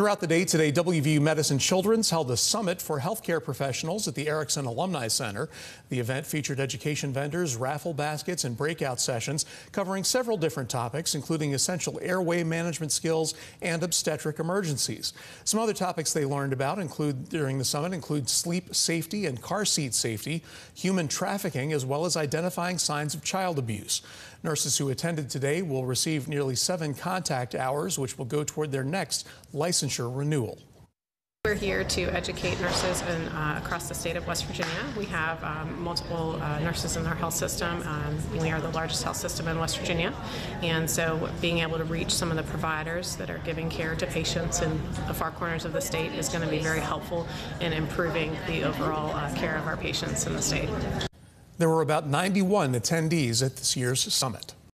Throughout the day today, WVU Medicine Children's held a summit for healthcare professionals at the Erickson Alumni Center. The event featured education vendors, raffle baskets, and breakout sessions covering several different topics, including essential airway management skills and obstetric emergencies. Some other topics they learned about include during the summit include sleep safety and car seat safety, human trafficking, as well as identifying signs of child abuse. Nurses who attended today will receive nearly seven contact hours, which will go toward their next licensure renewal. We're here to educate nurses in, uh, across the state of West Virginia. We have um, multiple uh, nurses in our health system. Um, we are the largest health system in West Virginia, and so being able to reach some of the providers that are giving care to patients in the far corners of the state is going to be very helpful in improving the overall uh, care of our patients in the state. There were about 91 attendees at this year's summit.